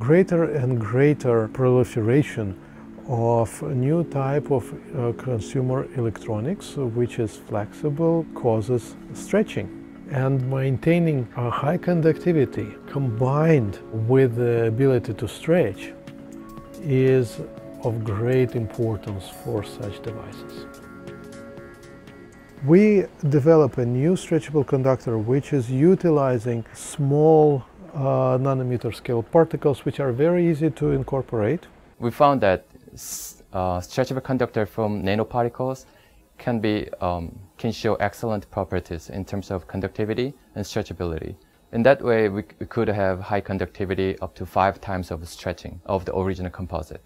greater and greater proliferation of a new type of uh, consumer electronics, which is flexible, causes stretching. And maintaining a high conductivity combined with the ability to stretch is of great importance for such devices. We develop a new stretchable conductor which is utilizing small nanometer scale particles which are very easy to incorporate. We found that uh, stretchable conductor from nanoparticles can be um, can show excellent properties in terms of conductivity and stretchability. In that way, we, we could have high conductivity up to five times of stretching of the original composite.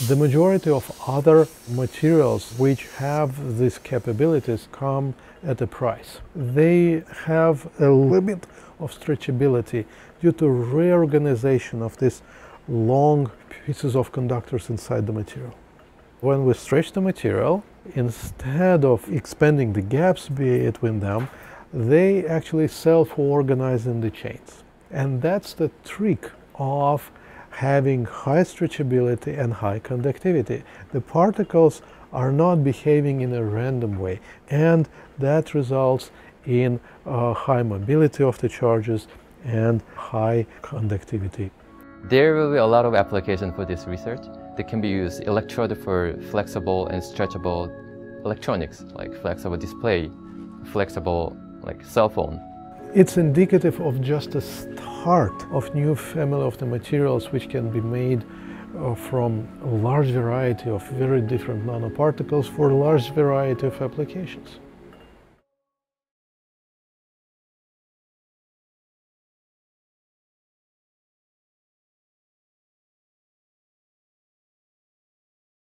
The majority of other materials which have these capabilities come at a price. They have a limit of stretchability due to reorganization of these long pieces of conductors inside the material. When we stretch the material, instead of expanding the gaps between them, they actually self-organize in the chains. And that's the trick of having high stretchability and high conductivity. The particles are not behaving in a random way and that results in uh, high mobility of the charges and high conductivity. There will be a lot of application for this research. They can be used electrode for flexible and stretchable electronics like flexible display, flexible like cell phone. It's indicative of just a start of new family of the materials which can be made uh, from a large variety of very different nanoparticles for a large variety of applications.